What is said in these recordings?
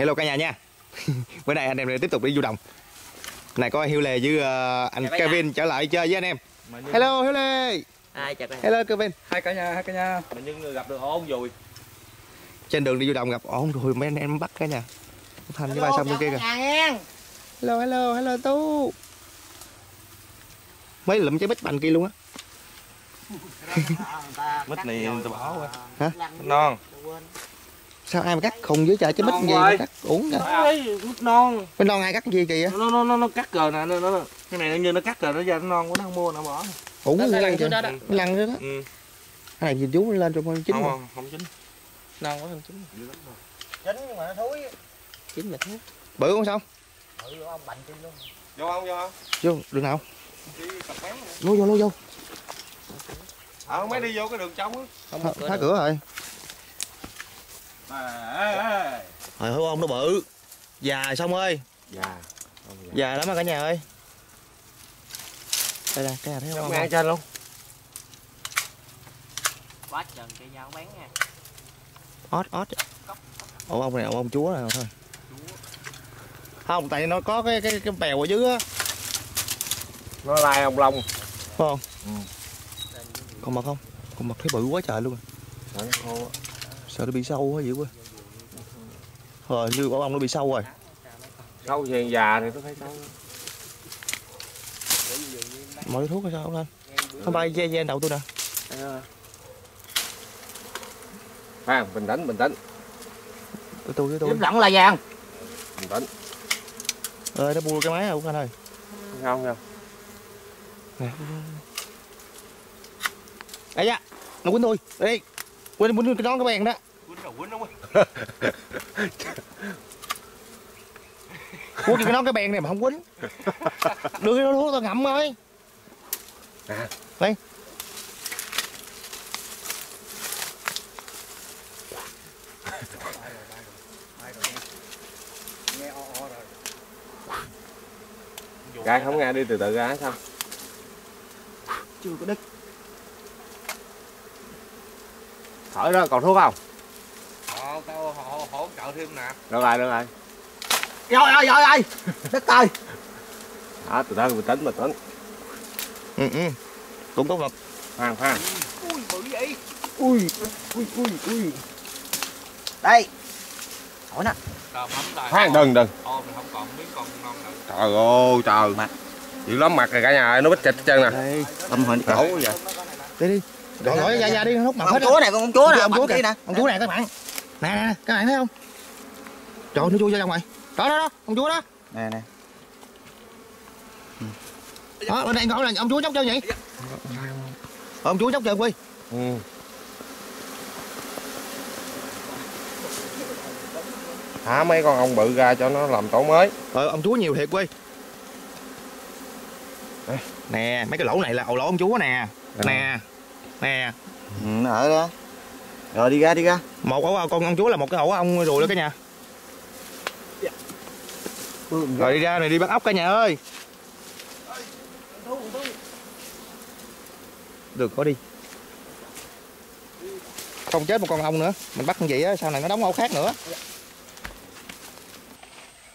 hello cả nhà nha. Bữa nay anh em lại tiếp tục đi du đồng. Này có hiếu lê với ờ, anh Chào Kevin trở lại chơi với anh em. Hello hiếu lê. Ai chào các em. hello Kevin. Hai cả nhà hai cả nhà. Mình nhưng gặp được ổn rồi. Trên đường đi du đồng gặp ổn rồi mấy anh em bắt cả nhà. Thành với ba xong bên kia kìa. hello hello hello tú. Mấy lụm trái bích bành kia luôn á. Mít này tao bỏ qua Hả? non sao ai mà cắt khùng dưới trời trái bích Non gì mà cắt vậy? Ấy mít non. Bên non ai cắt gì kỳ vậy nó nó nó nó cắt rồi nè nó, nó cái này nó như nó cắt rồi nó ra nó non quá nó không mua nó bỏ. Nó đó, lăn đó, lăn nữa đó. Ừ. cái này nhìn chú lên trong chín không, không không chín. Non quá không chín. chín nhưng mà nó thúi. Chín mà thế. bự không sao? Ừ ông bành tim luôn. Vô không vô không? Vô đường nào? Đi tập mém vô vô vô vô. Ờ mấy đi vô cái đường trong á. Không phá, cửa rồi à, Trời ơi ông nó bự. Già xong ơi. Dạ Già. Lắm mà cả nhà ơi. Đây nè cả nhà thấy không ăn trên luôn? Quá trời cây dao bán nha. Ót ót. Ủa ông này ông, ông chúa này thôi. Không tại nó có cái cái cái bèo ở dưới á. Nó lai ông long. Phải không? Ừ. Con mật không? Con mật thấy bự quá trời luôn Đó, nó khô á. Sợ nó bị sâu quá dữ quá. Rồi như bảo ông nó bị sâu rồi. Sâu vàng già thì tôi thấy sâu. Mọi thuốc hay sao không anh? Không bay dê dê đầu tôi nè. À bình tĩnh bình tĩnh. Tôi tôi với tôi. Lỏng là vàng. Bình tĩnh. Ơi nó bua cái máy rồi anh ơi. Không không. Nè. Ây da Nó quýnh tôi. Đi Quýnh quýnh cái nón cái bèn đó quýnh đâu quýnh. Đâu Quýnh cái nón cái bèn này mà không quýnh. Đưa cái thuốc tao ngậm ơi. À. Đây. Gai không nghe đi từ từ ra sao? Chưa có đứt. Hỏi đó còn thuốc không Họ tao họ hỗ trợ thêm nè. được rồi được rồi. Rồi rồi rồi rồi. Đất ơi đó từ từ bình tĩnh bình tĩnh Ừ ừ. Cũng có vật khoan khoan. Ui bự vậy. ui ui ui ui. Đây. Hỏi nè. Tao khoan đừng đừng. Ồ mình không còn miếng con non nào. trời ơi trời. Mặt. dữ lắm mặt rồi cả nhà ơi, nó bít chặt hết trơn nè. Đây tâm hình. Cổ vậy Đi đi. Gọi gọi ra ra đi hút mặt hết chúa này con ông chúa nè ông chúa kìa. kia nè. Ông chúa này các bạn Nè nè các bạn thấy không? Trời nó chui ra ngoài. Đó đó đó Ông chúa đó. Nè nè. Đó bên đây gọi là ông chúa chốc chân vậy. Ông chúa chốc chân quy ừ. thả mấy con ong bự ra cho nó làm tổ mới. Ờ ông chúa nhiều thiệt quy. Nè. Mấy cái lỗ này là ổ lỗ ông chúa nè. Nè. Nè. Ừ, nó ở đó rồi đi ra đi ra. Một ổ con ông chúa là một cái ổ ong rùi đó cả nhà. Rồi đi ra này đi bắt ốc cả nhà ơi. Đừng có đi. Không chết một con ong nữa. Mình bắt như vậy á sau này nó đóng ổ khác nữa.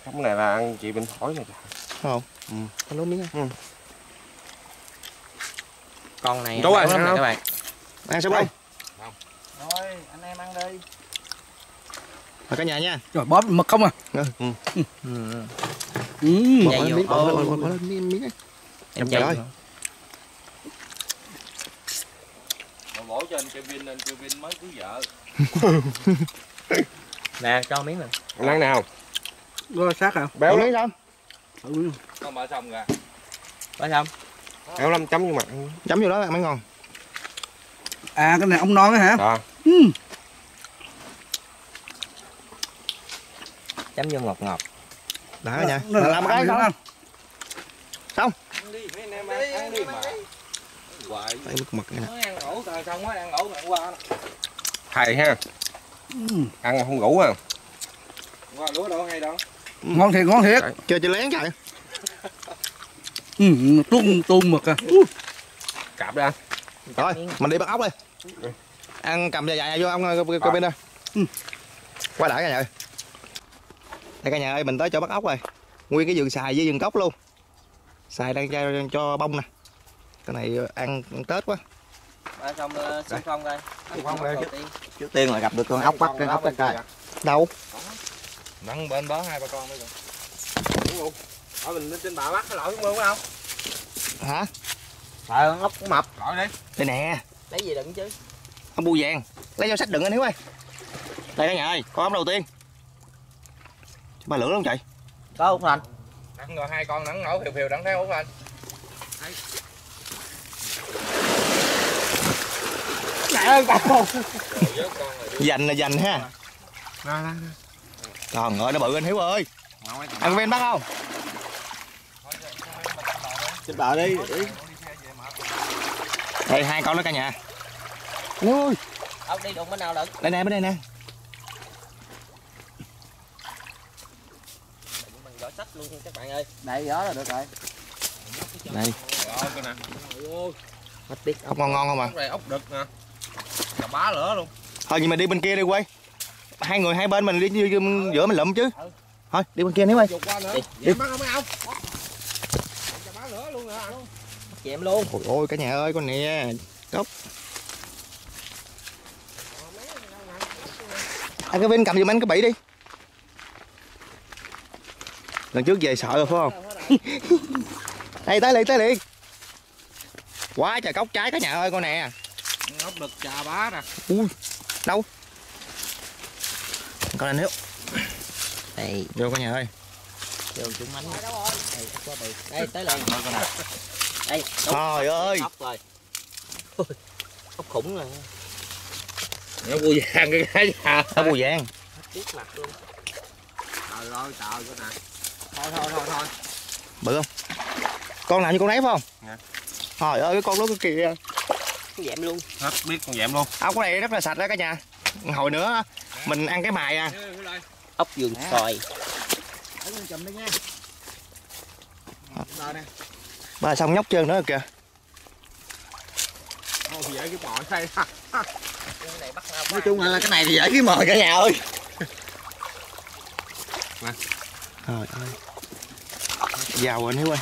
Cái này là ăn chị bình thổi này Không Ừ. Con lớn miếng á. Con này Chú ơi, các bạn. Ăn sao không? Rồi anh em ăn đi Mời cả nhà nha rồi bóp mực không à Ừ. Ừ. ừ. Bỏ Dạ, lên vô. miếng, bỏ lên, Ồ. bỏ lên, bỏ lên miếng, miếng ấy. Em Trời chơi. ơi. Mà bổ cho anh Kevin anh Kevin mới cưới vợ. Nè cho miếng nè. ăn nào rồi sát à béo lắm lấy xong ừ. Con mở xong rồi. Có xong. béo lắm chấm vô mặt Chấm vô đó ăn mới ngon à cái này ông non á hả đó ừ. Chấm vô ngọt ngọt. Đã cả nhà Nó- nó Làm cái Xong Ăn đi mấy anh em ăn, ăn đi mà. Hoài. Đây mực nè ăn ổ rồi xong mới ăn ổ hôm qua đó. thầy ha ừ. ăn mà không ngủ à Qua lúa đâu hay đâu. ngon thiệt ngon thiệt Chơi chơi lén trời ừ. tuôn tuôn mực à cạp ra Rồi mình đi bắt ốc đi Ăn cầm dài dài vô ông ơi, coi coi bên đây. Ừ. Quá đã cả nhà ơi. Đây cả nhà ơi mình tới chỗ bắt ốc rồi. Nguyên cái vườn xài với vườn cốc luôn. Xài đang cho, cho bông nè. Cái này ăn, ăn tết quá. Ba xong coi Xung phong đây. đầu tiên. trước tiên là gặp được con ốc bắt con ốc cái cây đâu? Nắng bên đó hai ba con mới còn ở mình lên trên bờ bắt cái lỗi mưa không? Hả? Trời con ốc cũng mập. Lỗi đi. Đây nè. Lấy gì đựng chứ ông bu vàng. Lấy dao sách đựng anh hiếu ơi. Đây cả nhà ơi con ốc đầu tiên. Ba lửa luôn chạy có không thành. Nắng rồi hai con nắng nổ phiều phiều đắng theo út anh Trời ơi con. Dành là dành ha. Còn ngợi nó bự anh hiếu ơi. Ăn ven bắt không? Trên bờ đi. Đây hai con đó cả nhà ơi ốc đi đụng bên nào đựng đây nè bên đây nè. Mình giỏ sách luôn các bạn ơi. Đây gió là được rồi. Đây. Rồi, coi nè. Hết biết ốc ngon ngon không à ốc này ốc đực nè. Là bá lửa luôn. Thôi nhưng mà đi bên kia đi quay. Hai người hai bên mình đi giữa giữa mình lụm chứ. Thôi đi bên kia nếu ơi dục qua nữa. Đi. Dẹp bắt không mấy ông bá lửa luôn nè chém luôn. Ôi ôi cả nhà ơi con nè. Cốc anh cái Vinh cầm giùm anh cái bẫy đi. Lần trước về sợ rồi phải không? Đây tới liền tới liền. Quá trời cốc trái cả nhà ơi con nè. Ốc đực trà bá nè. Con anh hiếu. Đây vô cả nhà ơi. Vô chúng mánh đây đây tới liền. Đây đúng. Trời ơi. Ốc rồi. Ôi, ốc khủng rồi nó vui vàng cái cái nhà. Nó bù vàng. Biết mặt luôn. Trời ơi trời nè thôi thôi thôi thôi. Bự không? Con nào như con đấy phải không? Dạ. trời ơi cái con đó cái kìa. Cái dẹm luôn. Hết biết con dẹm luôn. Ốc cái này rất là sạch đó cả nhà. Hồi nữa mình ăn cái mài à. Ốc vườn xoài. Ba xong nhóc trơn nữa kìa. Thôi vậy cái bò say cái này bắt nào nói chung là cái này thì dễ cái mồi cả nhà ơi. Trời ơi. Giàu anh hiếu ơi.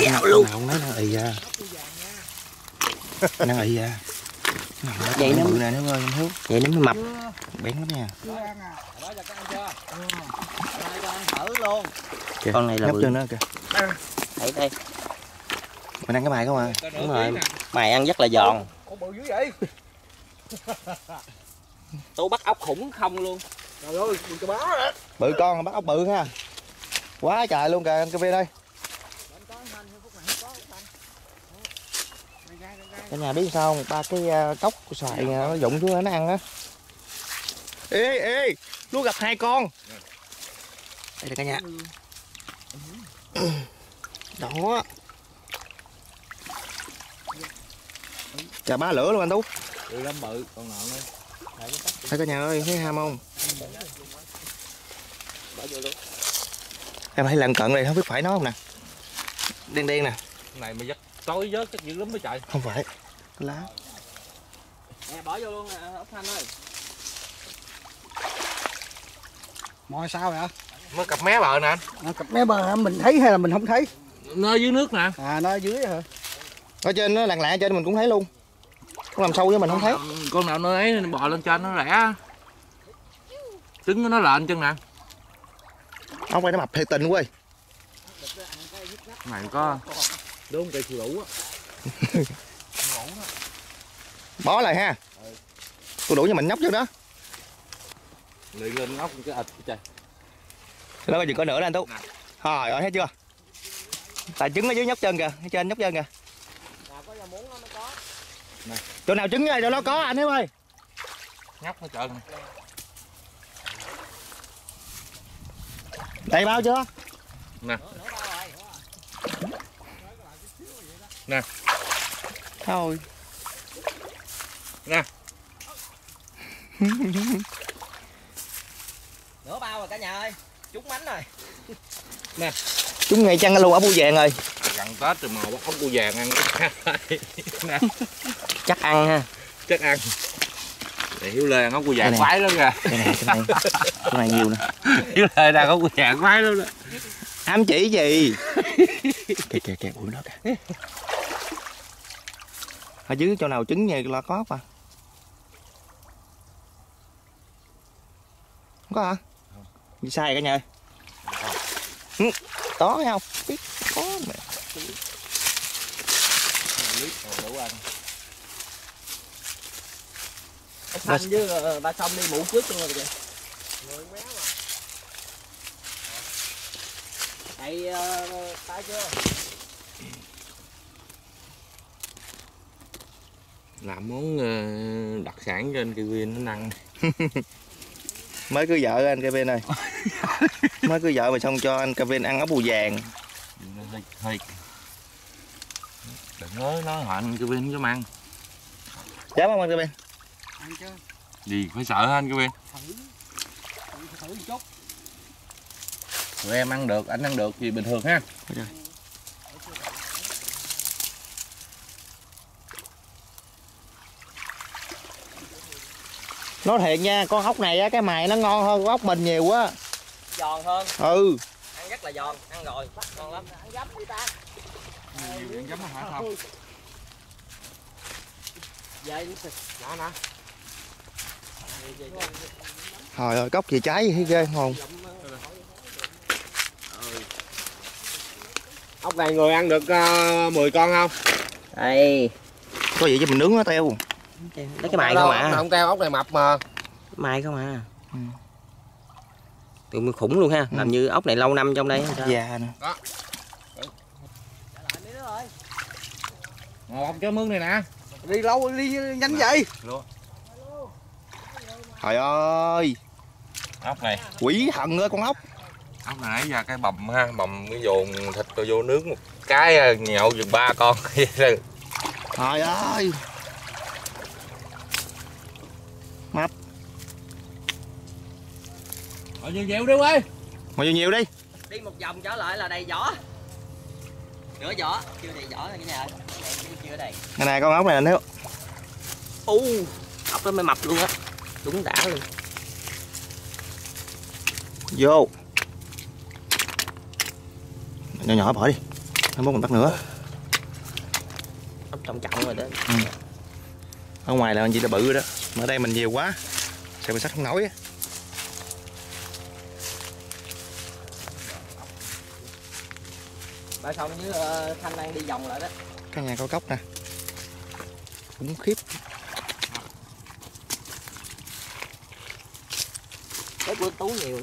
Giàu luôn. nào nói nó ì ra nó ì ra Vậy nó- bự nè hiếu ơi anh hiếu. Vậy nó mới mập. Bén lắm nha. Thử luôn con này là bự. nữa kìa. Thấy đây. Mình ăn cái mài không à? Đúng rồi. mày ăn rất là giòn. Con bự dữ vậy tôi bắt ốc khủng không luôn. Trời ơi bự cho bá đó bự con bắt ốc bự ha. Quá trời luôn kìa anh cái đây cả nhà biết sao không? Ba cái à, cốc xoài nó dụng xuống nó ăn á. Ê ê luôn gặp hai con. Đây là cả nhà. Đó. Chà bá lửa luôn anh tú bự lắm bự con nào nữa Thấy cả nhà ơi thấy ham không? Em hãy lần cận này không biết phải nó không nè? Đen đen nè. Này mà dắt tối vớt chắc dữ lắm mới chạy. Không phải lá. Nè bỏ vô luôn nè ốc thanh ơi. Mồi sao vậy mới cặp mé bờ nè anh. À, cặp mé bờ hả? mình thấy hay là mình không thấy? Nó dưới nước nè. À nó ở dưới hả? Ở trên nó lặng lẽ trên mình cũng thấy luôn nó nằm sâu với mình không thấy. Con nào nó ấy bò lên trên nó rẻ. Trứng nó lệnh chân nè. Ông quay nó mập thiệt tình quá này có đúng cây chù đủ á. Bó lại ha. Tôi đủ cho mình nhóc chứ đó. Liền lên ốc cái ịch trời đó có chừng có nữa nè anh tú. Ơi thấy chưa? Tại trứng ở dưới nhóc chân kìa trên nhóc chân kìa chỗ nào trứng chỗ đó có anh thấy ơi. Nhóc nó trơn đầy bao chưa? Nè. Nè. thôi. Nửa bao rồi cả nhà ơi. Trúng mánh rồi. Chúng ngày chăng luôn ở bu vàng rồi gần tết rồi mà bắt ốc bu vàng ăn. Nè chắc ăn ha chắc ăn Để Hiếu Lê ăn ốc cua vàng khoái lắm kìa Đây nè, cái này, cái này nhiều nè. Hiếu Lê đang ốc cua vàng khoái lắm đó Ám chỉ gì? kìa kìa kìa, bụi đó kìa. Ở dưới chỗ nào trứng như là có mà. Không có hả? Đi sai cả nhà ơi. Ừ, Có hay không? Biết có mà. Thanh với ờ, ba xong đi mũ trước luôn rồi kìa Thầy ờ, tay chưa? Làm món ờ, đặc sản trên cây viên nó năng. Mới cưới vợ anh Kevin ơi. Mới cưới vợ mà xong cho anh Kevin ăn ốc bù vàng. Nó Đừng nói nói anh cây viên cho ăn. Dám không anh Kevin? Ăn chứ Gì phải sợ hả anh cây viên thử thử một chút Tụi em ăn được, anh ăn được thì bình thường ha. Nói thiệt nha, con ốc này á, cái mày nó ngon hơn con ốc mình nhiều quá. Giòn hơn, Ừ. ăn rất là giòn, ăn rồi, ngon lắm. Ăn gấm đi ta. Nhiều chuyện giống hả không Về đi. Đó nè Trời ơi, cốc gì trái gì ghê ngon. ốc này người ăn được uh, 10 con không Đây Có gì cho mình nướng nó teo. Lấy cái mày không à không teo ốc này mập mà Mày không à Ừ. Tụi mình khủng luôn ha, làm như ốc này lâu năm trong đây? Già nè. Ngồi ốc chó mướn này nè đi lâu đi nhanh vậy Trời ơi, Ốc này. Quỷ thần ơi con ốc. ốc này nãy giờ cái bầm ha bầm cái dồn thịt rồi vô nướng một cái ờ, nhậu chừng ba con. Trời ơi. ở nhiều nhiều đi ơi Ngồi nhiều nhiều đi. Đi một vòng trở lại là đầy vỏ. Nửa vỏ, chưa đầy vỏ cái này Đây, chưa đầy. Cái này con ốc này là nếu U, ốc nó mới mập luôn á Đúng đã luôn vô. Nhỏ nhỏ bỏ đi. Mai mốt mình bắt nữa. Ốc trọng trọng rồi đó Ở ngoài là chỉ là bự rồi đó. Mà ở đây mình nhiều quá. Sao mình sách không nổi á. Ba xong với ờ, Thanh đang đi vòng lại đó Cái nhà cao cốc nè. Khủng khiếp. Bữa tú nhiều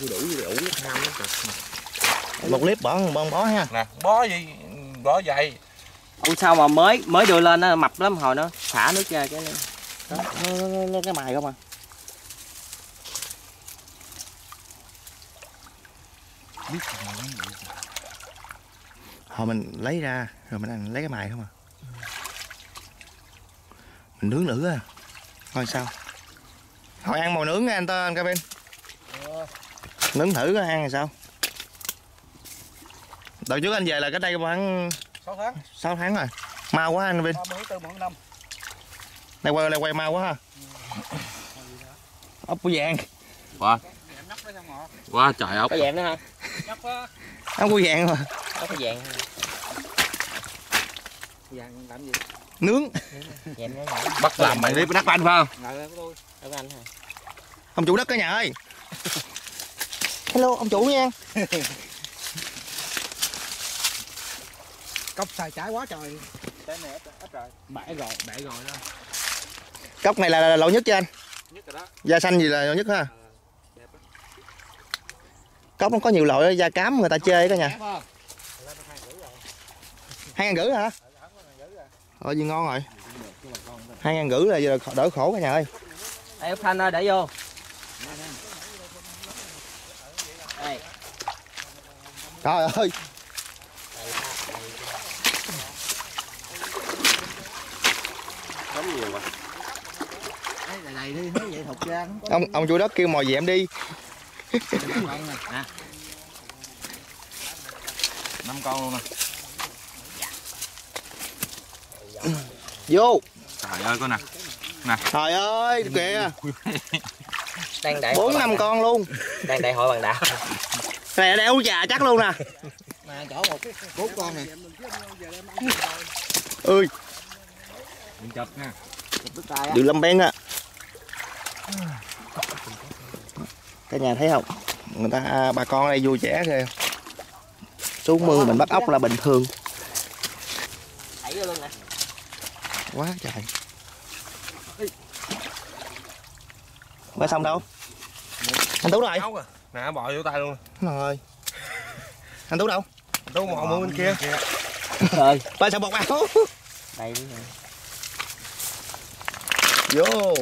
đủ đủ ham nó Một clip bỏ một bó ha. nè bó gì bó dày Ông sao mà mới mới đưa lên nó mập lắm hồi nó xả nước ra cái Đó, nó, nó, nó, cái mài không à. Hồi mình lấy ra rồi mình ăn lấy cái mài không à. Mình nướng nữa à. Coi sao. Hồi ăn màu nướng nha anh ta anh Kevin. Nướng thử coi ăn là sao. Đợt trước anh về là cái đây khoảng 6 tháng 6 tháng rồi. Mau quá anh Kevin. 34 mỗi năm Đây quay đây quay mau quá ha. Ốc của vàng. quá đó quá trời ốc có vàng nữa hả nắp á Ốc của vàng mà. Có cái vàng vàng làm gì Nướng. bắt làm mày đi đắc anh phải không của có anh hả Ông chủ đất cả nhà ơi. Hello ông chủ nha. cốc xài trái quá trời trái này ít, ít rồi bể rồi bể rồi đó Cốc này là, là lậu nhất cho anh. nhất rồi đó Da xanh gì là lậu nhất ha. đẹp á Cốc nó có nhiều loại da cám người ta chê đó nha. Hai ngàn rưỡi hả? Ờ gì ngon rồi. Hai ngàn rưỡi là giờ đỡ khổ cả nhà ơi. ốc thanh ơi để vô đây Trời ơi. Đi vậy thục ra Ông ông chủ đất kêu mò dẹm đi. năm con luôn nè vô. Trời ơi coi nè. Trời ơi kìa. Đang đại bốn năm con luôn. Đang đại hội bằng đạo. Này đeo già chắc luôn nè. Mà chỗ một bốn con này. Ơi đừng chụp nha. Đứt tay á đừng lâm bén á. Cả nhà thấy không? Người ta à, bà con ở đây vui vẻ kìa xuống mương mình bắt ốc là bình thường đẩy vô luôn nè quá trời. Qua xong đâu? Anh tú rồi ốc à. Nè bò vô tay luôn. Rồi. Anh tú đâu? Đâu mò mua bên kia. Rồi ba xong một áo? Đây vô.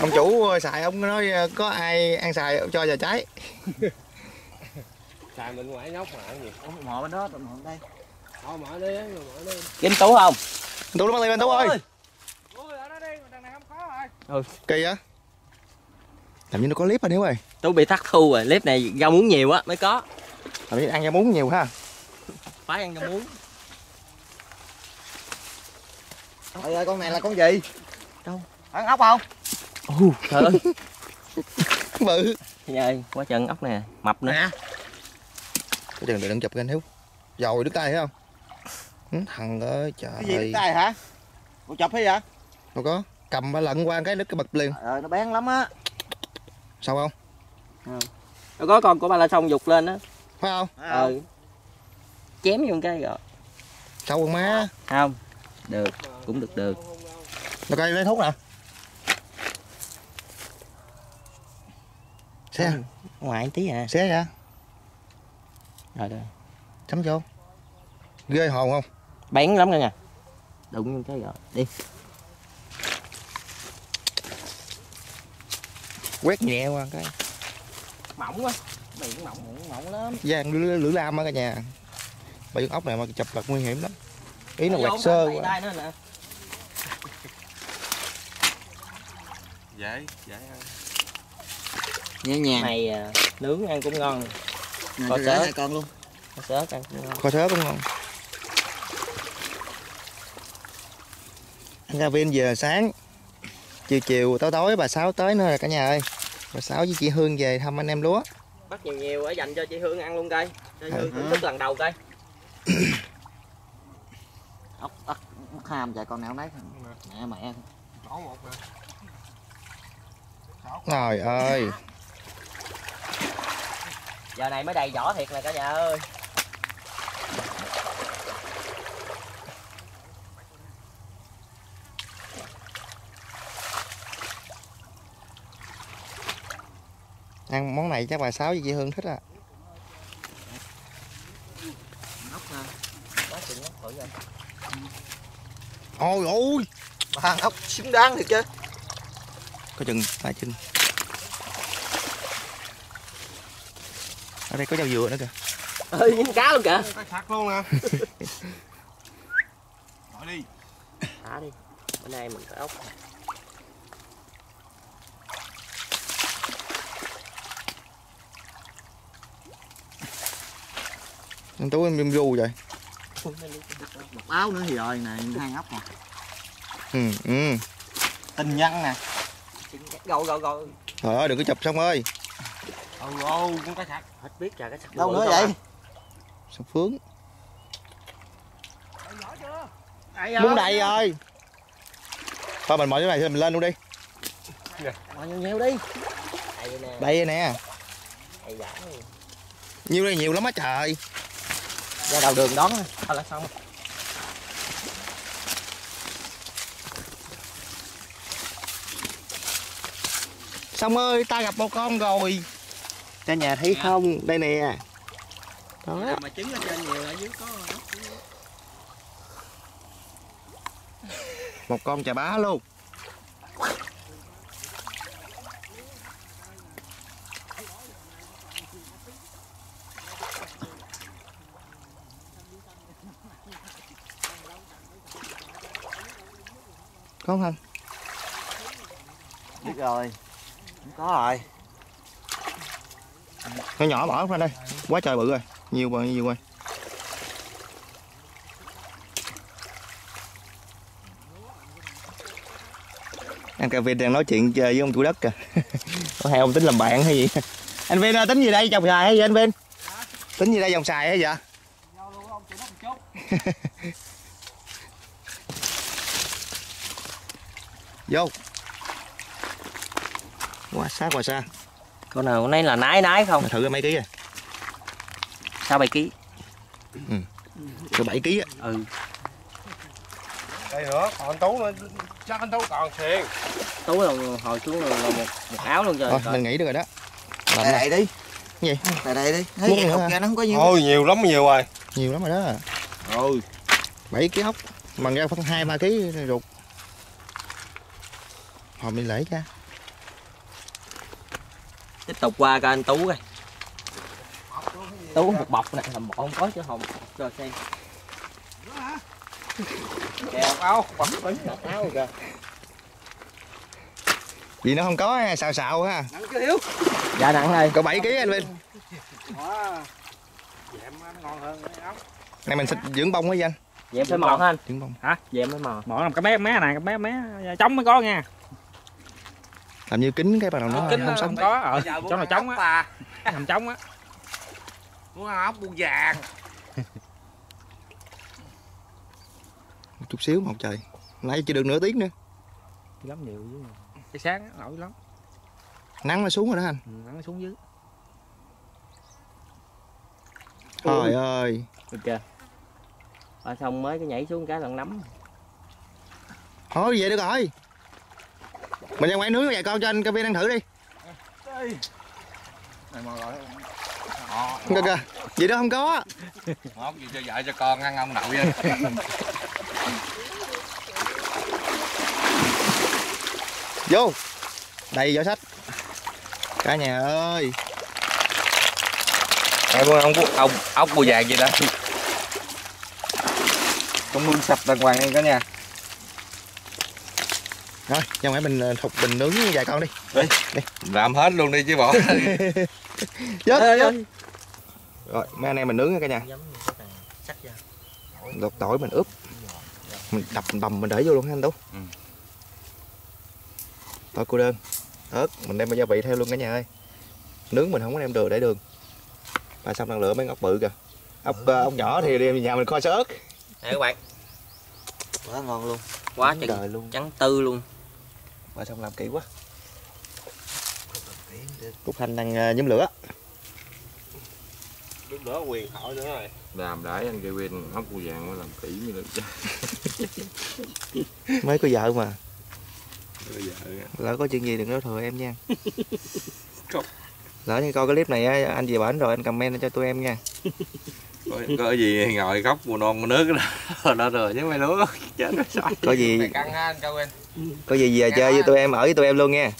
Ông chủ xài ông nói ờ, có ai ăn xài ông cho giờ trái? Xài mình ngoại nhóc mà cái gì? Mỏ bên đó mỏ đây thôi mở đi mở đi. Kiếm tú không? Anh tú nó bắt tay anh tú ơi? rồi. Kỳ á làm như nó có clip à nếu ơi. Tú bị thất thu rồi clip này rau muống nhiều á mới có. Làm như ăn rau muống nhiều ha. Phải ăn rau muống. Trời ơi con này là con gì? Đâu? ăn ốc không? Ù trời ơi. Bự. Trời quá chân ốc nè mập nữa. Nè. Cái đừng đừng chụp anh hiếu. Dồi đứt tay thấy không? Ừ, thằng ơi. trời tay hả? Ủa chụp hay vậy? Đâu có cầm ba lận qua cái đứt cái bật liền. Trời nó bén lắm á. Sao không? Nó có con của ba la xong dục lên á. Phải không? Ờ chém vô cái rồi. Sao con má? Không. Được cũng được được. Nó coi lấy thuốc nè. Xe ngoài tí à. Xé ra. Rồi rồi. Chấm vô. Ghê hồn không bén lắm nha đụng vô cái rồi đi. Quét nhẹ qua cái. Mỏng quá. Biển mỏng mỏng lắm. Giang lưỡi lưỡi lam ở cả nhà. Bà con ốc này mà chụp là nguy hiểm lắm. Ý nó quẹt sơ quá. dễ dễ hơn. Nhẹ nhàng. Này à, nướng ăn cũng ngon. Nè, Có cho sớ. con luôn. Có sớt ăn cũng ngon. Kho sớ cũng ngon ra viên về sáng. Chiều chiều tối tối bà sáu tới nữa rồi cả nhà ơi. Bà sáu với chị hương về thăm anh em lúa. Bắt nhiều nhiều ở dành cho chị hương ăn luôn cây cho Ừ. hương thưởng thức lần đầu cây ốc ốc ham chạy con nào nấy mẹ mẹ. Có một ơi. Giờ này mới đầy vỏ thiệt nè cả nhà ơi ăn món này chắc bà sáu với chị hương thích à. Ôi ôi. Bà ăn ốc xứng đáng thiệt chứ. Có chừng tay chân ở đây có dao dừa nữa kìa. Ơi dính cá luôn kìa. Sặc luôn nè hỏi đi. Thả đi. Bữa nay mình có ốc anh tú em ru vậy. Một áo nữa thì rồi nè hai ốc nè. Ừ ừ. Tình nhân nè. Gầu gầu gầu. Trời ơi đừng có chụp xong ơi. Ừ ô con cái sặc hết biết rồi cái sặc đâu nữa vậy? xong phướng. Muốn đầy rồi thôi mình mở cái này thì mình lên luôn đi. Bỏ nhiều nhiều đi. Đây nè. Đây nè. Nhiêu đây nhiều lắm á trời ra đầu đường đón thôi. Là xong xong ơi ta gặp một con rồi. Cả nhà thấy không? Đây nè. Đó. Mà trứng ở trên nhiều ở dưới có một con chà bá luôn có không biết rồi. Có rồi. Nhỏ nhỏ bỏ ra đây. Quá trời bự rồi. Nhiều rồi nhiều rồi anh cà Vin đang nói chuyện chơi với ông chủ đất kìa. Có hai ông tính làm bạn hay gì? Anh Vin ơi, tính gì đây? Dòng xài hay gì anh Vin? Tính gì đây dòng xài hay vậy vô. Quá sát quá xa con nào con này là nái nái không? Mày thử mấy ký à? Sao bảy ký? Cỡ 7 ký á. Ừ. Đây nữa còn anh tú nữa chắc anh tú còn xuyên tú là hồi xuống là, là một một áo luôn rồi Thôi mình nghĩ được rồi đó. Làm tại này đây đi. Gì? tại đây đi. Muốn thấy nữa ốc hả? ra nó không có nhiều. Ôi nhiều lắm nhiều rồi. Nhiều lắm rồi đó. Ôi 7 ký ốc. Bằng ra phân 2 3 ký ruột Hồi mình lấy ra. Tiếp tục qua coi anh tú coi. Tú một bọc này làm bộ không có chứ không. Rồi xem. Kèo áo bọc tính áo kìa. Vì nó không có ha, xào xào ha. Dạ nặng đây Có 7 ký anh Vinh. Dẹm nó ngon hơn cái ốc. Này mình xịt dưỡng bông với anh. Em phải mò hả anh. Dưỡng bông. Vậy em phải mò Bỏ làm cái mé mé này, cái mé mé trống mới có nha. Làm như kính cái bắt đầu nó Kính không không sống. có, ờ, trong là trống á. Nằm trống á. muốn ốc buông vàng. Một chút xíu một trời. Nãy chưa được nửa tiếng nữa. Lắm nhiều chứ. Cái sáng nổi lắm. Nắng nó xuống rồi đó anh. Ừ, Nó xuống dưới. Trời ơi. Được chưa Rồi xong mới cái nhảy xuống cái lần nắm. Thôi về được rồi Mình ra ngoài nướng vài con cho anh phê ăn thử đi. Này mà Kìa kìa Vậy đó không có ốc gì cho vợ cho con ăn ông nội vậy Vô Đầy vỏ sách. Cả nhà ơi. Em muốn ông ông ốc bùa vàng vậy đó. Con mương sạch đàng hoàng nha cả nhà Rồi cho mẹ mình ờ, thục bình nướng vài con đi. Làm hết luôn đi chứ bỏ Chết Ê, chết. Rồi mấy anh em mình nướng nha cả nhà. Lột tỏi mình ướp. Mình đập mình bầm mình để vô luôn ha anh Tú. Ừ. Tỏi cô đơn. Ớt mình đem gia vị theo luôn cả nhà ơi. Nướng mình không có đem đường để đường. Và xong đang lựa mấy ốc bự kìa. Ốc, ờ, ốc nhỏ thì đem về nhà mình kho sơ ớt. Nè các bạn. Quá ngon luôn. Quá chừng Trời luôn. trắng tư luôn Và xong làm kỹ quá. Cục hành đang ờ, nhóm lửa. Lúc đó quyền hỏi nữa rồi. Làm đãi anh kêu bên ốc bùa vàng mới làm kỹ mới được. Chứ Mới có vợ mà Lỡ có chuyện gì đừng nói thừa em nha. Lỡ như coi cái clip này á, anh về bển rồi anh comment cho tụi em nha. Có, có gì ngồi góc mùa non mùa nước đó. Đó rồi chứ mày lúa chết rồi. Có gì mày căng ha anh cao Win có gì về chơi với tụi em ở với tụi em luôn nha.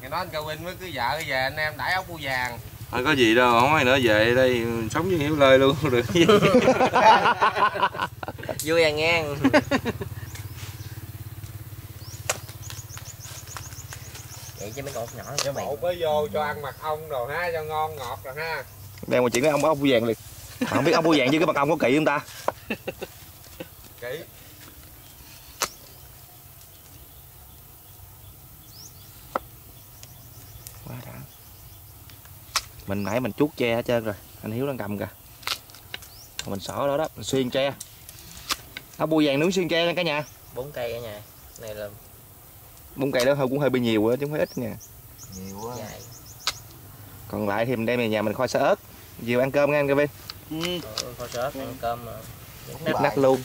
Nghe nói anh cao Win mới cưới vợ về anh em đãi ốc bùa vàng. Thôi có gì đâu, không ai nữa về đây sống với Hiếu Lê luôn được vui à ngang vậy chứ mấy con nhỏ cho mày. Một mới vô cho ăn mật ong rồi ha, cho ngon ngọt rồi ha. Đang một chuyện với ông ốc bươu vàng liền. Mà không biết ốc bươu vàng với cái mật ong có kỵ không ta? Kỹ. Mình nãy mình chuốt tre hết trơn rồi. Anh Hiếu đang cầm kìa. Mình xỏ đó đó, mình xuyên tre. Ốc bươu vàng nướng xuyên tre nha cả nhà. Bốn cây ở nhà. Này là Bún cây đó hơi cũng hơi bị nhiều á chứ không phải ít nha. Nhiều quá. dài Còn lại thì mình đem về nhà mình kho sơ ớt. Chiều ăn cơm nha anh Kevin. Ừ. Ờ, kho sớt ăn cơm mà. Nát nát luôn.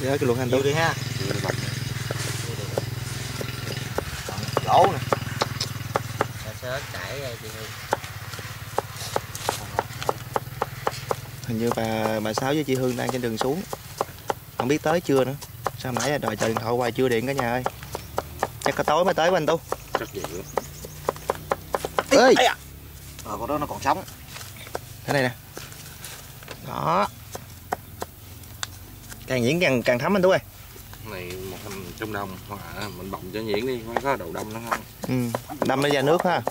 Nhớ cái luôn. anh Tú đi ha Lỗ nè. Sớt cải ra chị Hương? Hình như bà bà Sáu với chị Hương đang trên đường xuống. Không biết tới chưa nữa. Sao nãy đòi chờ điện thoại hoài chưa điện cả nhà ơi. Chắc có tối mới tới của anh Tu Chắc vậy. ơi ờ con đó nó còn sống. Cái này nè. Đó. Càng diễn càng càng thấm anh Tu ơi Ừ. này một thành trong đồng hoặc là mình bồng cho nhuyễn đi phải có đầu đông nó không ừ. đâm nó ra nước ha.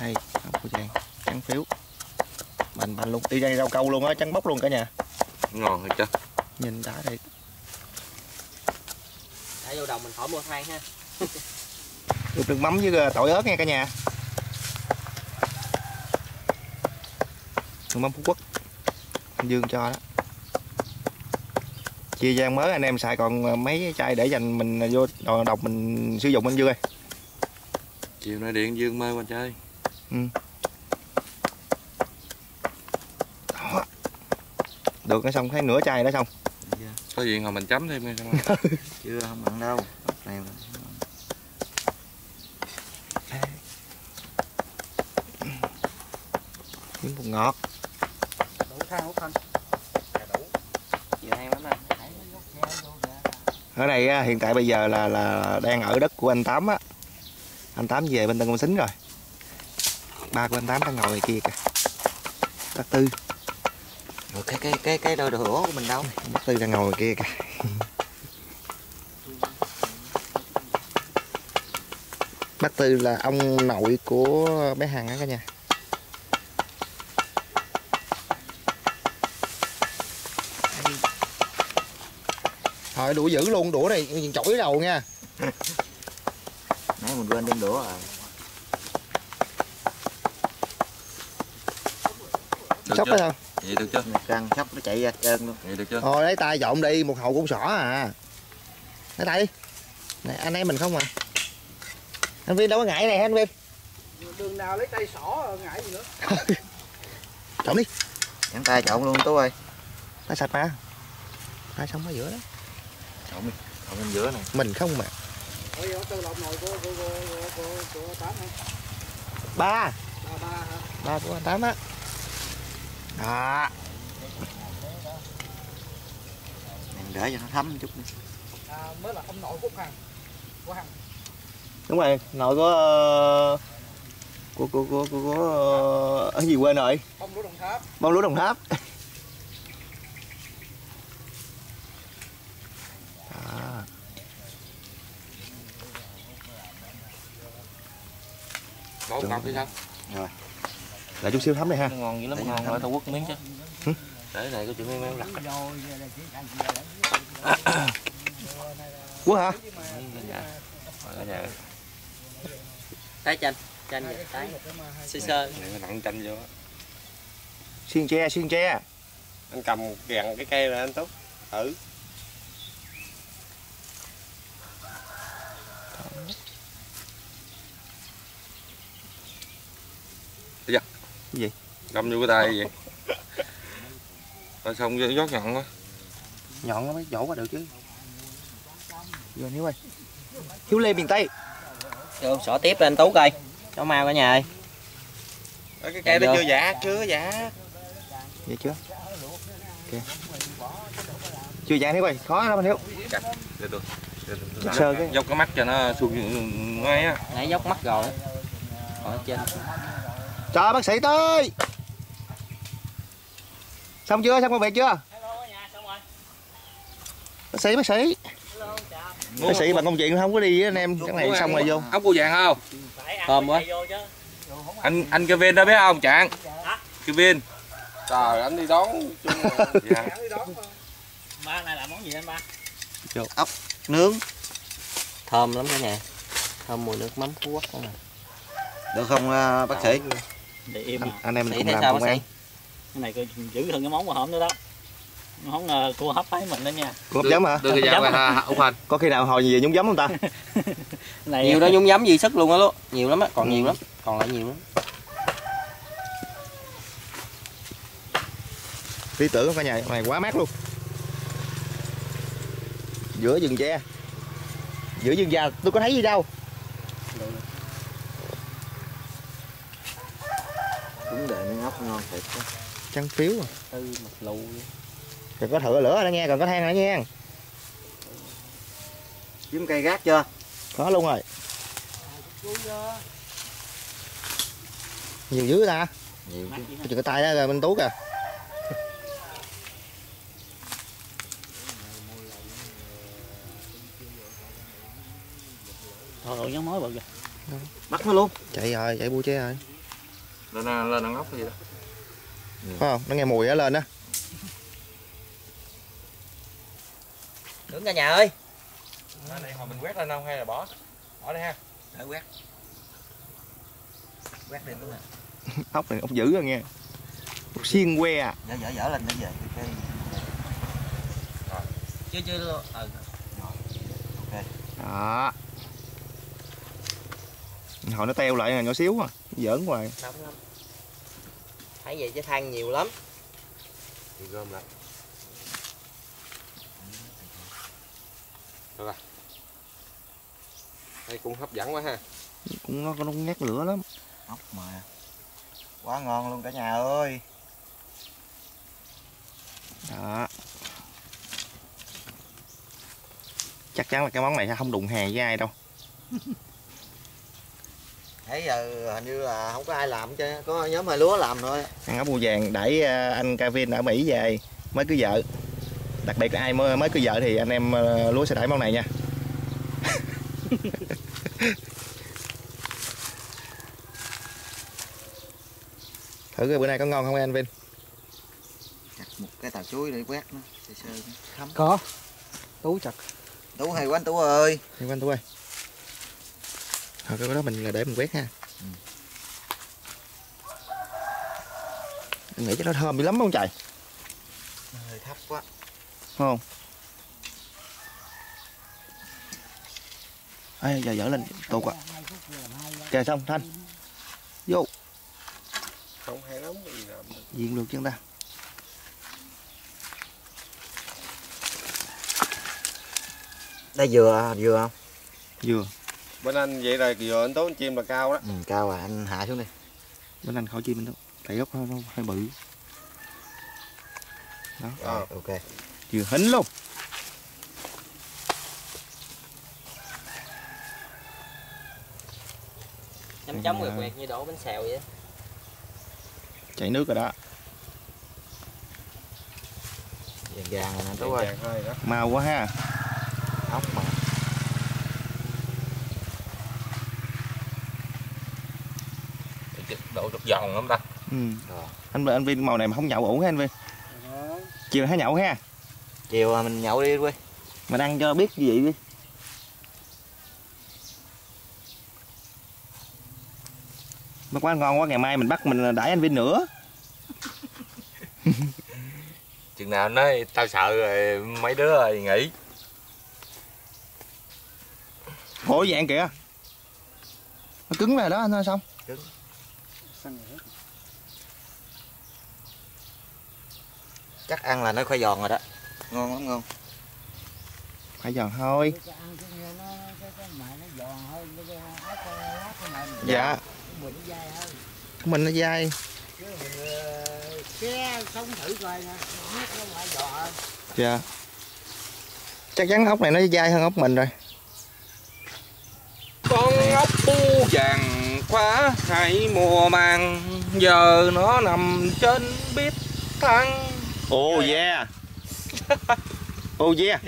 Hay ốc bu giang trắng phiếu. Bành bành luôn. Đi ra rau câu luôn á trắng bóc luôn cả nhà. Ngon thật chưa nhìn đã đây Đã vô đồng mình khỏi mua than ha. ướp nước mắm với ờ, tỏi ớt nha cả nhà. Mắm phú quốc. Anh dương cho đó chia gian mới anh em xài còn ờ, mấy chai để dành mình vô đò- độc mình sử dụng anh dương ơi. Chiều nay điện dương mơ qua chơi. Đó. Được nó xong thấy nửa chai đó xong. Có gì ngồi mình chấm thêm nghe xong Chưa không mặn đâu. Này miếng bột ngọt. Đủ than hút thanh Chiều ăn lắm anh. Ở đây á, hiện tại bây giờ là là đang ở đất của anh tám á. Anh tám về bên tân công xính rồi. Ba của anh tám đang ngồi kia kìa. Bác tư. Rồi cái cái cái cái đôi đồ của mình đâu? bác tư đang ngồi kia kìa. Bác tư là ông nội của bé hằng á cả nhà thôi đũa giữ luôn đũa này nhìn chổi đầu nha. Nãy mình quên đem đũa rồi. được chưa? đó sao? Vậy được chưa? Căng sóc nó chạy ra trơn luôn. vậy được chưa? Thôi lấy tay dọn đi một hậu cũng xỏ à. Lấy tay đi. Này anh em mình không à. Anh viên đâu có ngại này hả anh viên đường nào lấy tay xỏ ngại gì nữa. Trộn đi. Chẳng tay trộn luôn Tú ơi. tay sạch mà. Tay xong ở giữa đó không bên giữa này. Mình không mà. Ôi, ở tư lọc nồi của của của của, của, của tám hả? Ba. Ba của anh tám á. Đó. Mình để cho nó thấm chút nữa. à, mới là ông nội của hằng của hằng. Đúng rồi nội của ờ, của của của của, của ờ, ở gì quên rồi ông lúa đồng tháp. Bông lúa đồng tháp Chuẩn. cọc đi sao lại chút xíu thấm đây ha nó ngon dữ lắm ngon rồi tao quất miếng chứ Hử? để này có chuyện mấy méo lặt quá hả dạ Tái chanh. Chanh vậy tái. Sơ sơ. này nó nặng chanh vô xiên tre xiên tre anh cầm một gàn cái cây là anh tốt thử. Cái gì? Găm vô cái tay vậy Rồi xong rót nhọn quá. Nhọn nó mới dỗ qua được chứ. Giờ níu ơi. Hiếu lê miền tây. Vô xỏ tiếp lên Tú coi. Cho mau cả nhà ơi. Ở cái cây đó chưa giả chưa giả. Vậy chưa? Ok. Chưa dạng hiếu ơi khó lắm anh hiếu. Được được Chút sơ cái dốc cái mắt cho nó xuống ngay á. Nãy dốc mắt rồi. Ở trên. Cho bác sĩ tới. Xong chưa? Xong công việc chưa? Bác sĩ bác sĩ. Bác sĩ bằng công chuyện không có đi với anh em cái này xong rồi vô. Ốc bươu vàng không? Thơm quá. anh anh Kevin đó biết không trạng Kevin. Trời anh đi đón. Dạ. ba này là món gì anh ba? Nướng. Thơm lắm cả nhà. Thơm mùi nước mắm Phú Quốc à. được không à, bác sĩ để im anh, anh em mình cùng làm cùng sĩ? cái này coi giữ hơn cái món của hổm nữa đó. Không ngờ cua hấp thấy mình đó nha. Cô hấp giấm hả? Đưa cái dao Úc Anh có khi nào hồi gì về nhúng giấm không ta? Này. Nhiều đó nhúng giấm gì sức luôn á luôn. Nhiều lắm á, còn nhiều lắm. Còn lại nhiều lắm. lý tưởng cả nhà này quá mát luôn. Giữa rừng tre giữa rừng già tôi có thấy gì đâu Đúng để miếng ốc ngon thiệt đó. Trắng phiếu à. Ừ, mặt lù Cần có thử lửa đó nha, còn có than nữa nha. Kiếm cây gác chưa? Có luôn rồi. Nhiều dữ ta. Nhiều chứ. Chừng cái tay đó rồi Minh Tú kìa. Thôi rồi nhắn mối bự kìa. Bắt nó luôn. Chạy rồi, chạy bu chế rồi lên lên ăn ốc gì đó. Phải không? Nó nghe mùi nó lên á. Đứng cả nhà ơi. Cái này hồi mình quét lên không hay là bỏ? Bỏ đây ha. Để quét. Quét đi đúng nè ốc này ốc dữ rồi nghe. Ốc xiên que à. Dở dở dở lên nó về. Cái Chưa chưa ừ. đó. Hồi nó teo lại là nhỏ xíu à giỡn hoài. Nóng lắm. Thấy vậy chứ than nhiều lắm. Thì gom lại. Được rồi đây cũng hấp dẫn quá ha. Cũng nó nó ngắt lửa lắm. Ốc mà. Quá ngon luôn cả nhà ơi. Đó. Chắc chắn là cái món này sẽ không đụng hè với ai đâu thấy giờ hình như là không có ai làm chứ có nhóm hai lúa làm thôi. Ăn ốc bươu vàng đẩy ờ, anh Kevin ở Mỹ về mới cưới vợ. Đặc biệt là ai mới mới cưới vợ thì anh em ờ, lúa sẽ đẩy món này nha. Thử coi bữa nay có ngon không anh Vin? Chặt một cái tàu chuối để quét nó sơ sơ có. Tú chặt. Tú hay quá anh tú ơi. Đi quanh tôi ơi Thôi cái đó mình là để mình quét ha. Ừ. Mình nghĩ chắc nó thơm dữ lắm không trời? Hơi thấp quá. Không? Ê, giờ dở lên tuột à kìa xong thanh. Vô. Không hay lắm diện được chân ta. Đây dừa dừa không? Vừa bên anh vậy rồi giờ anh tố anh chim là cao đó. Ừ, cao à anh hạ xuống đi. Bên anh khỏi chim mình đâu tại gốc nó, nó hơi bự. Rồi ok. Vừa hính luôn. Chấm chấm quẹt quẹt như đổ bánh xèo vậy. Chảy nước rồi đó. Vàng vàng rồi nè tú ơi. đó. Mau quá ha. Ốc mà độ chút giòn lắm ta. Ừ. Rồi. anh anh Vin màu này mà không nhậu ủ ha anh Vin? Chiều hãy nhậu ha? Chiều à, mình nhậu đi quê mình ăn cho biết như vậy đi mà quá ngon quá ngày mai mình bắt mình đãi anh Vin nữa. Chừng nào nói tao sợ rồi mấy đứa rồi nghỉ. Ủa dạng kìa. Nó cứng rồi đó anh ơi xong chắc ăn là nó khoai giòn rồi đó. Ngon lắm ngon. Phải giòn thôi. Dạ. Của mình nó dai. Giò Dạ. Chắc chắn ốc này nó dai hơn ốc mình rồi. Con ốc bu vàng khóa hai mùa màng giờ nó nằm trên bếp thăng Oh yeah. Oh yeah.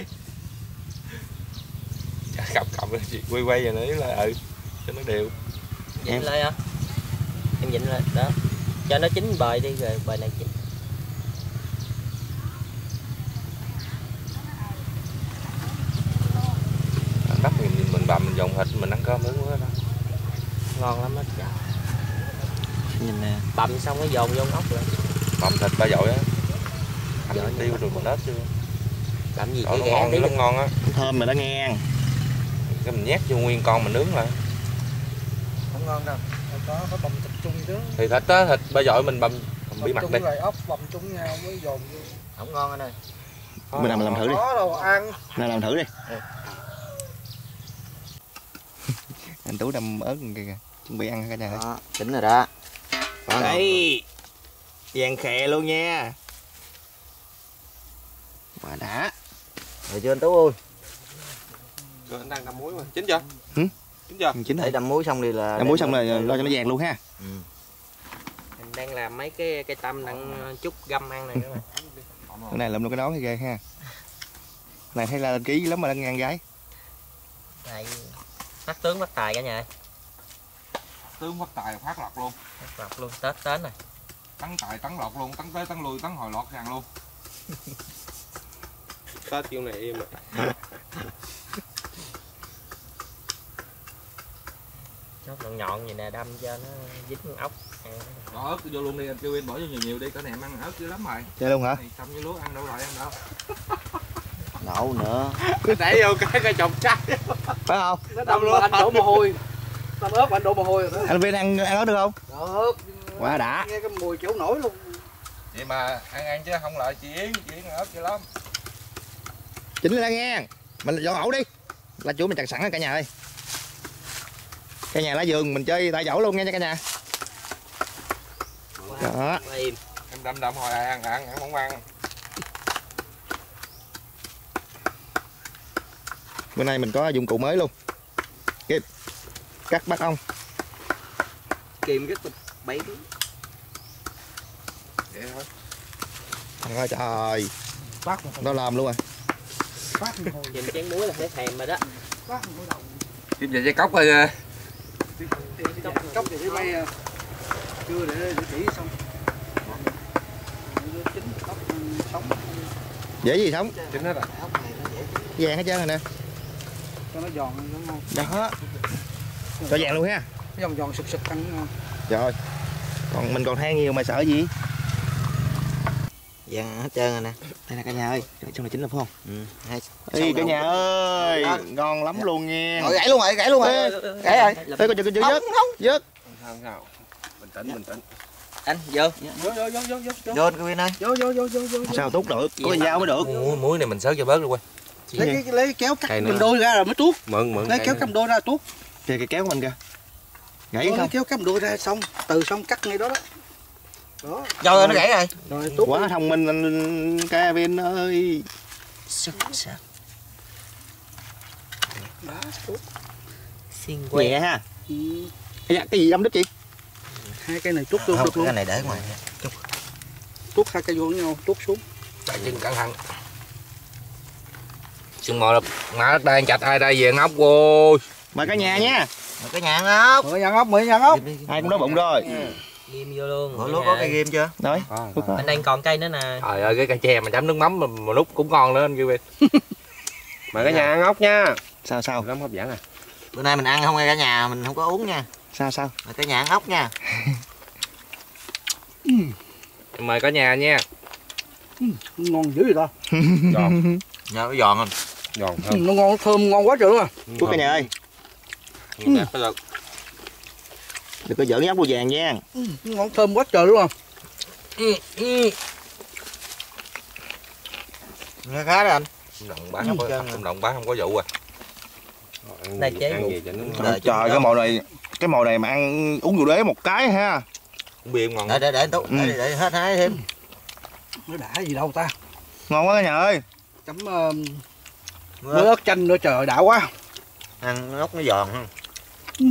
Cầm cầm lên chị quay quay rồi nữa là ừ cho nó đều. Dịnh lại hả? Em dịnh lại đó. Cho nó chín bời đi rồi bời này chín. Bắt mình mình bầm mình dòng thịt mình ăn cơm nướng nữa đó. Ngon lắm á dạ. nhìn nè. Bầm xong cái dồn vô ốc rồi bầm thịt ba dội á hành tiêu rồi mình ớt chưa? Làm gì đó nó ngon tí lắm ngon á. Thơm rồi đó nghe. Cái mình nhét vô nguyên con mình nướng lại. Không ngon đâu. Có có bầm tập trung chứ. Thì thịt á thịt ba dội mình bầm bầm bí mặt đi. rồi ốc bầm chung nhau mới dồn vô. Không ngon anh ơi. Mình làm mình làm thử đi. Có đâu ăn. Nào làm thử đi. Ừ. Anh Tú đâm ớt kìa kìa Chuẩn bị ăn cả nhà ơi đó chín rồi đó. Đây. Vàng khè luôn nha Quá đã. Rồi chưa anh tú ơi rồi anh đang đâm muối mà. Chín chưa? Hử? chín chưa? Chín để rồi đâm muối xong đi là Đâm muối xong rồi lo cho nó vàng luôn ha. Ừ. Mình đang làm mấy cái cây tâm đang chút găm ăn này nữa mà. Cái này làm luôn cái đó hay ghê ha. Này thấy là lên ký lắm mà đang ngang gái. Này phát tướng phát tài cả nhà Tướng phát tài phát lọt luôn. Phát lọc luôn tết tết này. Tấn tài tấn lọt luôn, tấn tới tấn lui, tấn hồi lọt ràng luôn Tết kiểu này im à. chốt nhọn nhọn vậy nè đâm cho nó dính ốc Bỏ ớt vô luôn đi, anh kêu em bỏ vô nhiều nhiều đi, có này em ăn ớt dữ lắm rồi chơi luôn hả xong với lúa ăn đâu rồi ăn đâu nậu nữa Đẩy vô cái cái chồng trái. phải không Nó đâm luôn anh đổ mồ hôi. Đâm ớt anh đổ mồ hôi rồi đó. anh viên ăn ăn ớt được không Được. quá đã Nghe cái mùi chịu nổi luôn. Vậy mà ăn ăn chứ không lợi chị Yến, chị Yến ăn ớt dữ lắm chỉnh lên nghe. Mình dọn ẩu đi. Là chủ mình chặt sẵn rồi cả nhà ơi. Cả nhà lá vườn mình chơi tại dỗ luôn nghe cho cả nhà. Đó. im Em đâm đâm hồi ăn, ăn, ăn không ăn? Bữa nay mình có dụng cụ mới luôn. Kim cắt bắt ong. Kìm cái bẫy Vậy thôi. Trời trời. Nó làm. luôn rồi nhìn chén muối là thấy thèm rồi đó. Kiếm về trái cốc rồi kìa Cốc thì cái bay à. chưa để để chỉ xong. Chín cốc sống. Dễ gì sống? Chính hết rồi. Vàng hết trơn rồi nè. Cho nó giòn nó ngon. đó. Cho vàng luôn ha. Cái giòn giòn sực sực ăn ngon. rồi. Còn mình còn than nhiều mà sợ gì vàng hết trơn rồi nè. Đây là cả nhà ơi. Trong này chính là phải không? Ừ. hai Ê, cả nhà ơi Đó. ngon lắm luôn nha. Rồi gãy luôn rồi gãy luôn rồi. Gãy rồi. Ê, coi chừng coi chừng vớt vớt. Không sao Bình tĩnh, bình tĩnh. Anh vô. Vô vô vô vô vô. vô. anh Quyên ơi. Vô vô vô vô vô. sao tốt được? Có con dao mới được. Muối, muối này mình sớt cho bớt luôn quay Lấy cái lấy kéo cắt cầm đôi ra rồi mới tuốt. Mượn, mượn Lấy kéo cầm đôi ra tuốt. kìa cái kéo của mình kìa. Gãy Lấy không? kéo cầm đôi ra xong, từ xong cắt ngay đó đó. Đó, rồi nó gãy rồi. Rồi tuốt. quá thông minh anh Kevin ơi. Đó, tuốt. xin quay nhẹ ha. Ừ. Da, cái gì đâm đứt chị? Hai cây này tuốt được, không được luôn. cái này để ngoài. Tuốt hai cây vô với nhau, tuốt xuống. Chạy chân cẩn thận. Sương mò là má đang chặt ai đây về ngóc vô. Mời cả nhà nha. Rồi cái nhà ăn ốc Mới nhăn ốc, mới nhăn ốc. ai cũng đói bụng rồi ghim vô luôn lúa nhà có cây ghim chưa? Nói anh đang còn cây nữa nè. Trời ơi cái cây tre mà chấm nước mắm mà, mà nút cũng ngon nữa anh kêu bên Mời cả nhà ăn ốc nha. sao sao? Lắm hấp dẫn à. bữa nay mình ăn không ngay cả nhà mình không có uống nha. Sao sao? Mà cả nhà ăn ốc nha. Mời cả nhà nha. Ngon dữ vậy ta. Giòn. Nhờ nó giòn không Giòn Ừ, nó ngon, nó thơm ngon quá trời luôn à. của cả nhà ơi. Nhìn đẹp được đừng có giỡn nhóc bùa vàng nha Ừ, nó ngon thơm quá trời luôn à. nghe khá đó anh Không động bán không có, không động bán không có vụ à Đây chế. Đợi trời cái mồi này cái mồi này mà ăn uống rượu đế một cái ha Cũng bia ngon để để để tú Ừ. để, để, để hết hái thêm Nó đã gì đâu ta. ngon quá cả nhà ơi Chấm uh, với ớt chanh nữa trời đã quá. ăn ốc nó giòn không Ừ.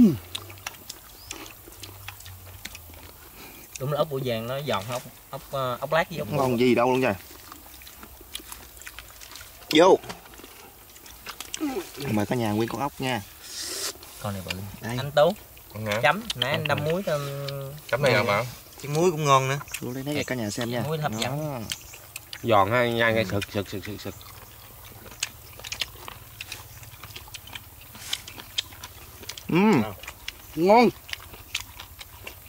đúng là ốc bụi vàng nó giòn ốc ốc ờ, ốc lát với ốc ngon gì đâu luôn trời vô. Mời cả nhà nguyên con ốc nha. Con này bự. Đây. anh tú. Chấm. Nãy anh đâm muối thơm Chấm này không hả cái muối cũng ngon nữa. Luôn lấy lấy cả nhà xem nha. Muối hấp dẫn. Đó. Giòn ha, nhai ngay sực sực sực sực sực. Ừm, Ngon.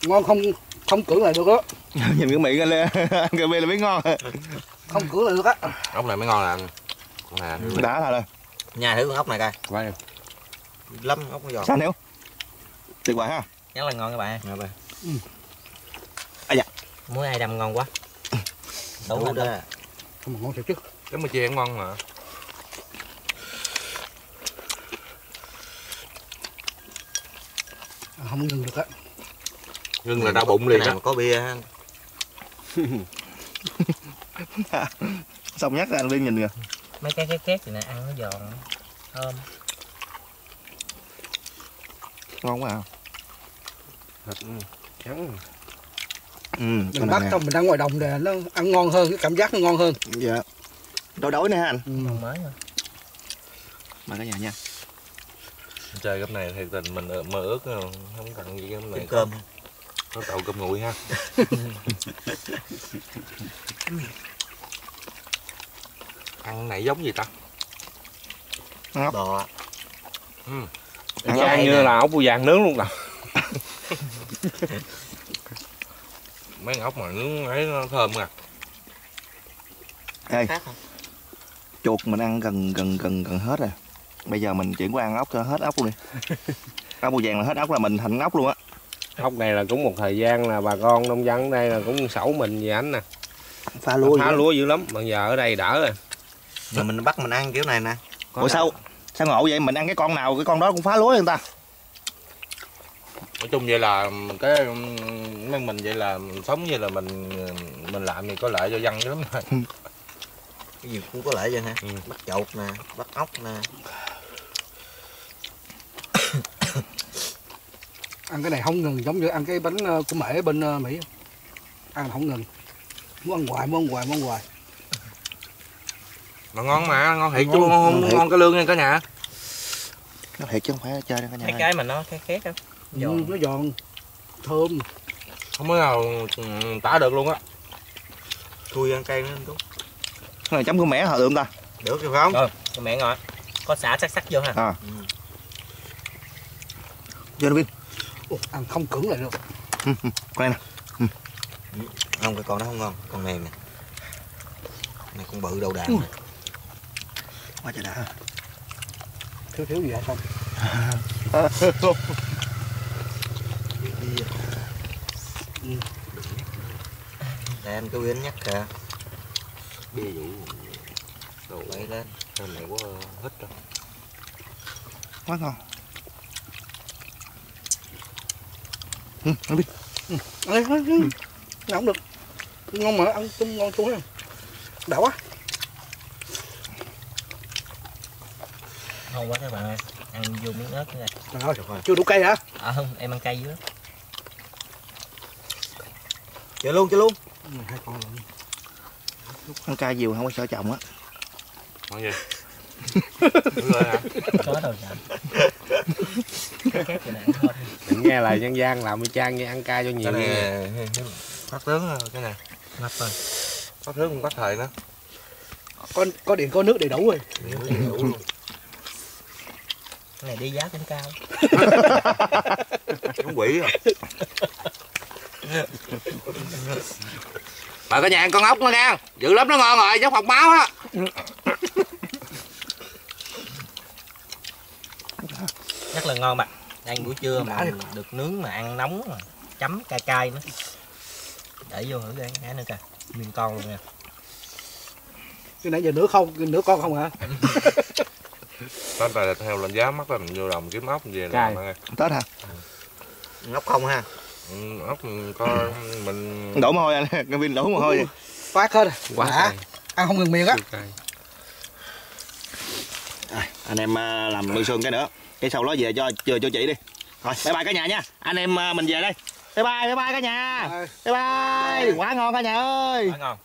Ngon không không cưỡng lại được á. nhìn cái anh lên ăn cà phê là biết ngon. Không cưỡng lại được á. Ốc này mới ngon là anh. Con này anh đã là rồi. nhà thử con ốc này coi. Quá em. lắm ốc nó giòn sao nếu? Tuyệt vời ha. Chắc là ngon các bạn. Nè bà. muối ai đâm ngon quá. Đủ đủ rồi đó. đó. Không mà ngon thiệt chứ. Cái mùi chiên ngon mà. À, Không ngừng được á. Ngưng là đau bụng cái liền này á mà có bia ha. xong nhắc ra anh viên nhìn kìa mấy cái cái két thì nè ăn nó giòn thơm ngon quá à Thịt ừ, trắng. ừ Mình bắt nè. trong mình đang ngoài đồng để nó ăn ngon hơn, cái cảm giác nó ngon hơn. dạ đói đói nè ha anh Ừ. mới thôi mời cả nhà nha chơi cái này thì tình mình ờ, mơ ước không không cần gì cái này Kiếm cơm có tàu cơm nguội ha. Ăn này giống gì ta? Bò. Ăn ăn như là ốc bươu vàng nướng luôn nè. Mấy con ốc mà nướng ấy nó thơm à không chuột mình ăn gần gần gần gần hết rồi. Bây giờ mình chuyển qua ăn ốc cho hết ốc luôn đi. Ốc bù vàng là hết ốc là mình thành ốc luôn á ốc này là cũng một thời gian là bà con nông dân ở đây là cũng sẩu mình về ảnh nè. Phá lúa phá lúa dữ lắm mà giờ ở đây đỡ rồi. Mà mình bắt mình ăn kiểu này nè. Có ủa sao sao ngộ vậy? Mình ăn cái con nào cái con đó cũng phá lúa người ta? Nói chung vậy là cái mấy mình vậy là mình sống vậy là mình mình làm thì có lợi cho dân lắm cái gì cũng có lợi vậy ha Ừ. bắt chột nè bắt ốc nè ăn cái này không ngừng giống như ăn cái bánh ờ, của mẹ ở bên ờ, mỹ. Ăn không ngừng. Muốn ăn hoài muốn ăn hoài muốn ăn hoài. Mà ngon mà ngon thiệt chứ ngon, ngon ngon, cái lương nha cả nhà. Nó thiệt chứ không phải chơi đâu cả nhà. Cái ơi. cái mà nó khét khét á. Ừ, giòn. nó giòn. Thơm. Không có nào ừ, tả được luôn á. Thui ăn cay nữa anh tú cái này chấm của mẹ họ được không ta. Được chứ phải không? Rồi mẹ ngồi. Có xả sắc sắc vô ha. À. Cho nó viên Ồ, ăn không cưỡng lại được. Con này nè không cái con đó không ngon con này nè. Này con bự đầu đàn nè. quá trời đã thiếu thiếu gì hay không để anh cứ biến nhắc kìa. Bia vụ đồ. Lấy lên. Cái này quá hết rồi. Quá ngon ừ, nó biết Ê, ê, ê. Nào không được. Ngon mà ăn chung ngon chung ha đã quá. Ngon quá các bạn ơi. Ăn vô miếng ớt nữa ơi chưa đủ cay hả? À không em ăn cay dữ lắm chơi luôn chơi luôn. Ừ, hai con lận ăn cay nhiều không có sợ chồng á. Ngon gì có rồi dạ Đừng nghe lời dân gian làm y chang như ăn cay cho nhiều cái nghe này phát tướng cái này. Ngập rồi phát tướng cũng có thời nữa. Có có điện có nước đầy đủ rồi. Cái này đi giá cũng cao. Cũng quỷ rồi. Mà cả nhà ăn con ốc nữa nha dữ lắm nó ngon rồi giống học máu á rất là ngon bạn. Ăn buổi trưa mà được. được nướng mà ăn nóng mà chấm cay cay nữa. Để vô thử cái cái nữa kìa miền con luôn nha. Cái nãy giờ nửa không nửa con không hả? Tết này là theo lên giá mắc là mình vô đồng kiếm ốc về Cay. làm ăn. tết hả? Ngốc không ha? Ừ, ốc coi mình đổ mồ hôi anh cái viên đổ mồ hôi phát hết quá đã cay. Ăn không ngừng miệng á. À, anh em à, làm nuôi xương cái nữa cái sau đó về cho chờ cho chị đi. Rồi bye bye cả nhà nha. Anh em à, mình về đây. Bye bye bye bye cả nhà. Bye. bye bye. Quá ngon cả nhà ơi. Quá ngon